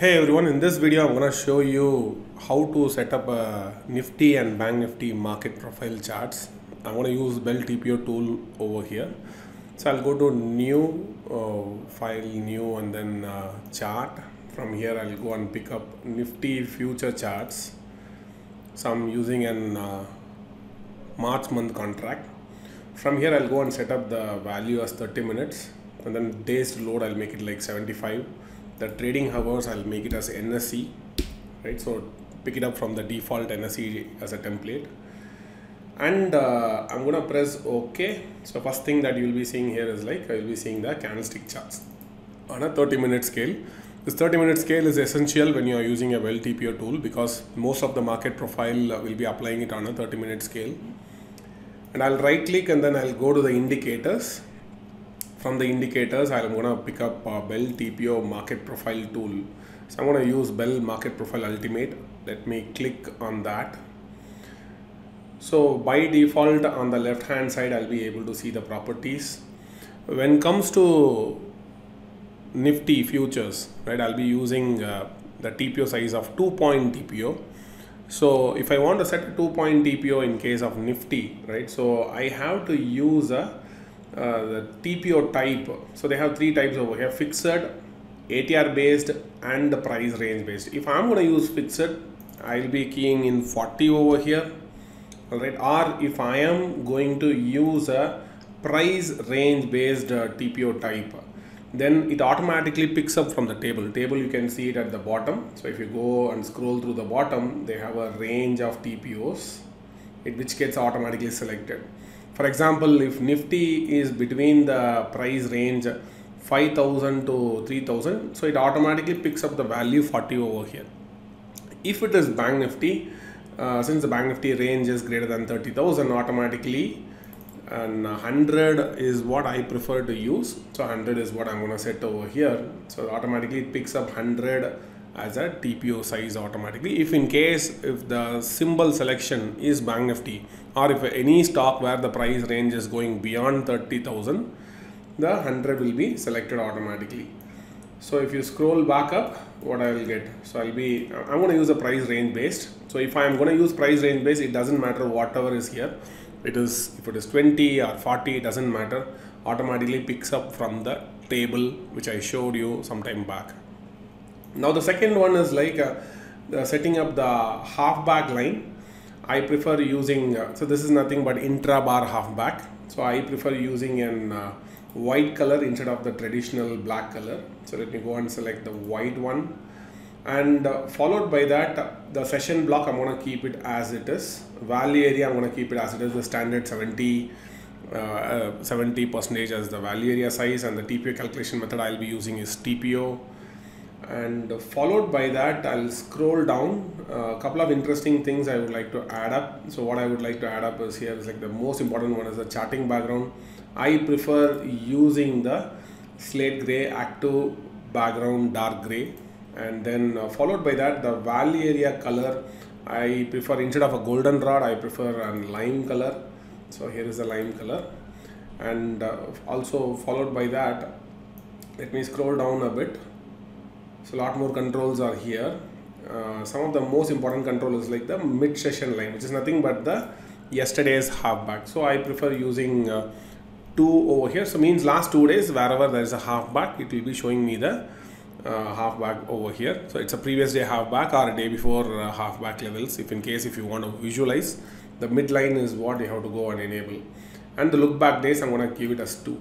Hey everyone, in this video I'm going to show you how to set up a Nifty and Bank Nifty market profile charts. I'm going to use Bell TPO tool over here. So I'll go to new uh, file, new and then uh, chart. From here I'll go and pick up Nifty future charts. So I'm using an uh, March month contract. From here I'll go and set up the value as 30 minutes and then days to load I'll make it like 75 the trading hours I'll make it as NSE right? So pick it up from the default NSE as a template. And uh, I'm gonna press OK so first thing that you'll be seeing here is like I'll be seeing the candlestick charts. On a 30 minute scale this 30 minute scale is essential when you are using a Bell TPO tool because most of the market profile will be applying it on a 30 minute scale. And I'll right click and then I'll go to the indicators from the indicators I'm going to pick up uh, Bell TPO market profile tool. So I'm going to use Bell market profile ultimate. Let me click on that. So by default on the left hand side I'll be able to see the properties. When comes to Nifty futures right I'll be using uh, the TPO size of 2 point TPO so if I want to set a 2 point TPO in case of Nifty right so I have to use a the TPO type. So they have three types over here: fixed, ATR based, and the price range based. If I'm going to use fixed, I'll be keying in 40 over here. All right. Or if I am going to use a price range based uh, TPO type, then it automatically picks up from the table. Table you can see it at the bottom. So if you go and scroll through the bottom, they have a range of TPOs, it, which gets automatically selected for example if nifty is between the price range 5000 to 3000 so it automatically picks up the value 40 over here if it is bank nifty uh, since the bank nifty range is greater than 30000 automatically and 100 is what I prefer to use so 100 is what I'm going to set over here so automatically it picks up 100 as a TPO size automatically. If in case if the symbol selection is Bank Nifty or if any stock where the price range is going beyond 30,000, the 100 will be selected automatically. So if you scroll back up, what I will get? So I'll be, I'm going to use a price range based. So if I'm going to use price range based, it doesn't matter whatever is here. It is, if it is 20 or 40, it doesn't matter. Automatically picks up from the table which I showed you some time back. Now the second one is like uh, setting up the half back line. I prefer using, uh, so this is nothing but intra bar half back. So I prefer using an uh, white color instead of the traditional black color. So let me go and select the white one. And uh, followed by that, the session block, I'm going to keep it as it is. Value area, I'm going to keep it as it is, the standard 70 uh, 70 percentage as the value area size and the TPO calculation method I'll be using is TPO and followed by that I'll scroll down. A couple of interesting things I would like to add up. So what I would like to add up is here is like the most important one is the charting background. I prefer using the slate gray active background dark gray. And then uh, followed by that the value area color. I prefer instead of a golden rod I prefer a lime color. So here is the lime color. And uh, also followed by that let me scroll down a bit so a lot more controls are here. Uh, some of the most important control is like the mid session line which is nothing but the yesterday's halfback. So i prefer using uh, two over here. So means last two days wherever there is a halfback it will be showing me the uh, halfback over here. So it's a previous day halfback or a day before uh, halfback levels if in case if you want to visualize the midline is what you have to go and enable. And the look back days i'm going to give it as 2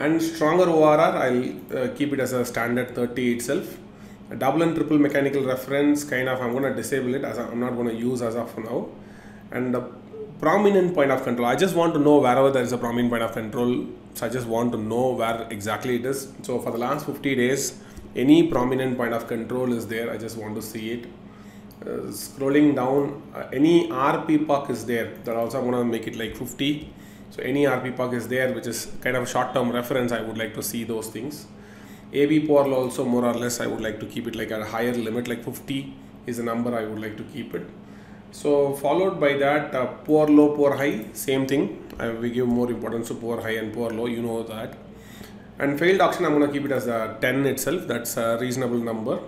and stronger ORR I'll uh, keep it as a standard 30 itself. A double and triple mechanical reference kind of I'm going to disable it as I'm not going to use as of now. And the prominent point of control I just want to know wherever there is a prominent point of control. So I just want to know where exactly it is. So for the last 50 days any prominent point of control is there. I just want to see it. Uh, scrolling down uh, any RP puck is there. That also I'm going to make it like 50 so any RP puck is there which is kind of a short term reference I would like to see those things AB PORL also more or less I would like to keep it like at a higher limit like 50 is a number I would like to keep it so followed by that uh, poor low poor high same thing uh, we give more importance to poor high and poor low you know that And failed auction, I'm going to keep it as a 10 itself. That's a reasonable number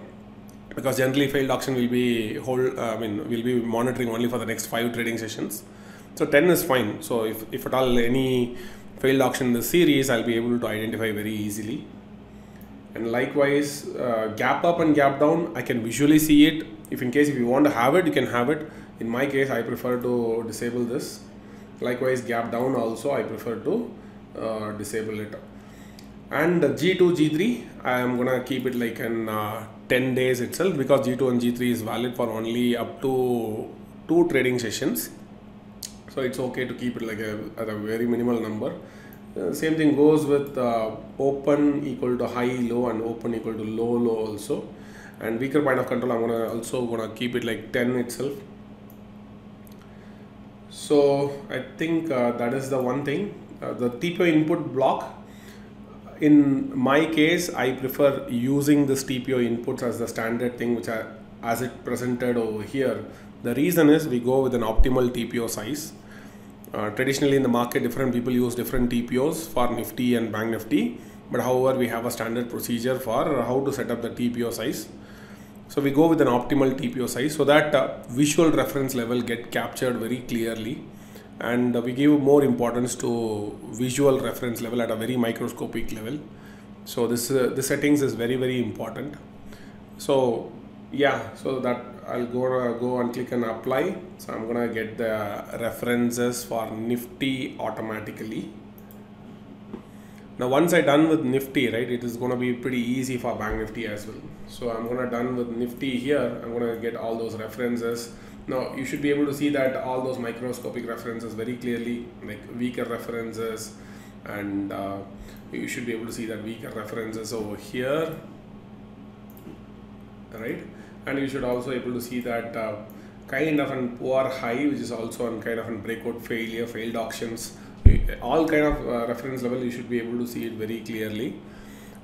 because generally failed auction will be hold. Uh, I mean, will be monitoring only for the next five trading sessions. So 10 is fine. So if, if at all any failed auction in the series, I'll be able to identify very easily. And likewise, uh, gap up and gap down, I can visually see it. If in case if you want to have it, you can have it. In my case, I prefer to disable this. Likewise, gap down also, I prefer to uh, disable it. And G2, G3, I am gonna keep it like in uh, 10 days itself because G2 and G3 is valid for only up to two trading sessions so it's okay to keep it like a, at a very minimal number. Uh, same thing goes with uh, open equal to high low and open equal to low low also. And weaker point of control i'm gonna also gonna keep it like 10 itself. So i think uh, that is the one thing. Uh, the tpo input block in my case i prefer using this tpo inputs as the standard thing which I, as it presented over here the reason is we go with an optimal tpo size uh, traditionally in the market, different people use different TPOs for Nifty and Bank Nifty. But however, we have a standard procedure for how to set up the TPO size. So we go with an optimal TPO size so that uh, visual reference level get captured very clearly. And uh, we give more importance to visual reference level at a very microscopic level. So this, uh, the settings is very, very important. So yeah, so that I'll go go and click and apply. So I'm gonna get the references for Nifty automatically. Now once I done with Nifty, right, it is gonna be pretty easy for Bank Nifty as well. So I'm gonna done with Nifty here. I'm gonna get all those references. Now you should be able to see that all those microscopic references very clearly, like weaker references, and uh, you should be able to see that weaker references over here, right? And you should also able to see that uh, kind of an poor high which is also on kind of a breakout failure failed auctions. All kind of uh, reference level you should be able to see it very clearly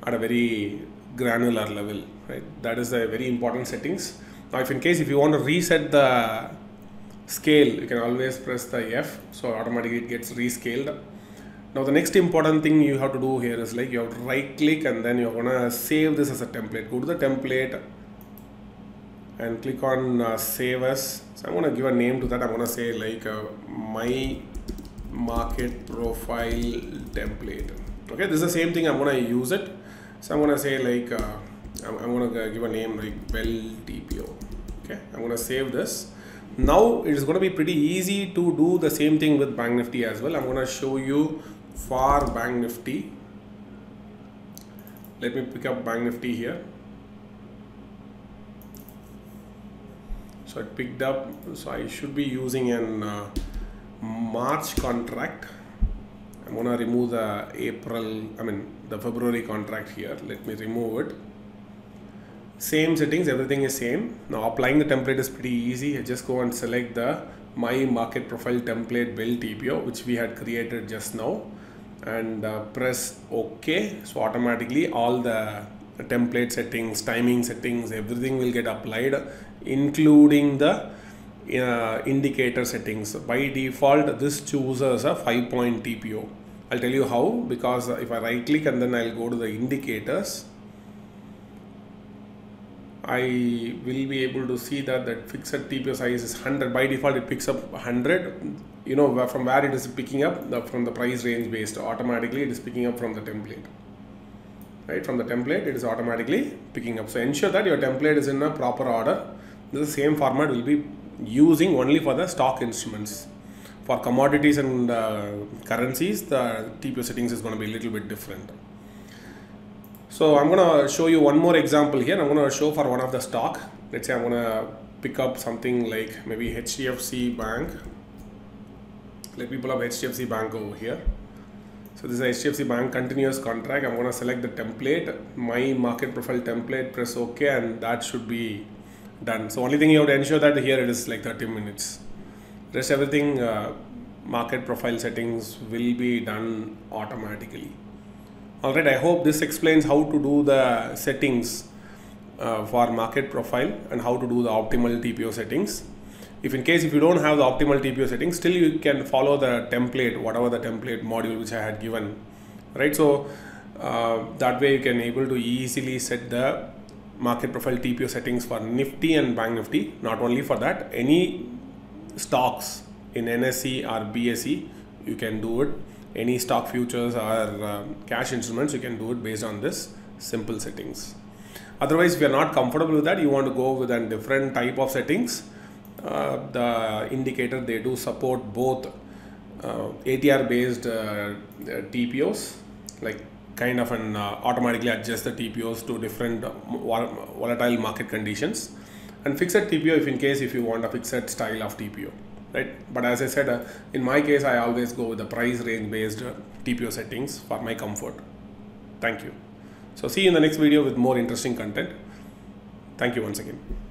at a very granular level right? That is a very important settings. Now if in case if you want to reset the scale you can always press the F so automatically it gets rescaled. Now the next important thing you have to do here is like you have to right click and then you're gonna save this as a template. Go to the template and click on uh, save as so I'm gonna give a name to that. I'm gonna say like uh, my market profile template. Okay this is the same thing. I'm gonna use it. So I'm gonna say like uh, I'm, I'm, gonna give a name like Bell TPO okay I'm gonna save this. Now it is going to be pretty easy to do the same thing with Bank Nifty as well. I'm going to show you for Bank Nifty. Let me pick up Bank Nifty here so it picked up so I should be using an uh, March contract. I'm gonna remove the April I mean the February contract here. Let me remove it. Same settings everything is same. Now applying the template is pretty easy. I just go and select the my market profile template build TPO which we had created just now and uh, press OK. So automatically all the template settings timing settings everything will get applied including the uh, indicator settings. By default, this chooses a 5 point TPO. I'll tell you how because if I right click and then I'll go to the indicators, I will be able to see that that fixed TPO size is 100. By default, it picks up 100. You know, from where it is picking up, from the price range based, automatically it is picking up from the template. Right, from the template, it is automatically picking up. So ensure that your template is in a proper order the same format will be using only for the stock instruments. For commodities and uh, currencies, the TPO settings is going to be a little bit different. So I'm going to show you one more example here. I'm going to show for one of the stock. Let's say I'm going to pick up something like maybe HDFC Bank. Let pull up HDFC Bank over here. So this is HDFC Bank continuous contract. I'm going to select the template, my market profile template, press OK, and that should be done. So only thing you have to ensure that here it is like 30 minutes. Rest everything uh, market profile settings will be done automatically. Alright, I hope this explains how to do the settings uh, for market profile and how to do the optimal TPO settings. If in case if you don't have the optimal TPO settings, still you can follow the template, whatever the template module which I had given, right? So Uh, that way you can able to easily set the market profile TPO settings for Nifty and Bank Nifty. Not only for that, any stocks in NSE or BSE, you can do it. Any stock futures or uh, cash instruments, you can do it based on this simple settings. Otherwise, if you are not comfortable with that, you want to go with a different type of settings. Uh, the indicator they do support both uh, ATR based uh, TPOs, like kind of an uh, automatically adjust the TPOs to different volatile market conditions, and fixed TPO if in case if you want a fixed style of TPO, right? But as I said, uh, in my case, I always go with the price range based TPO settings for my comfort. Thank you. So see you in the next video with more interesting content. Thank you once again.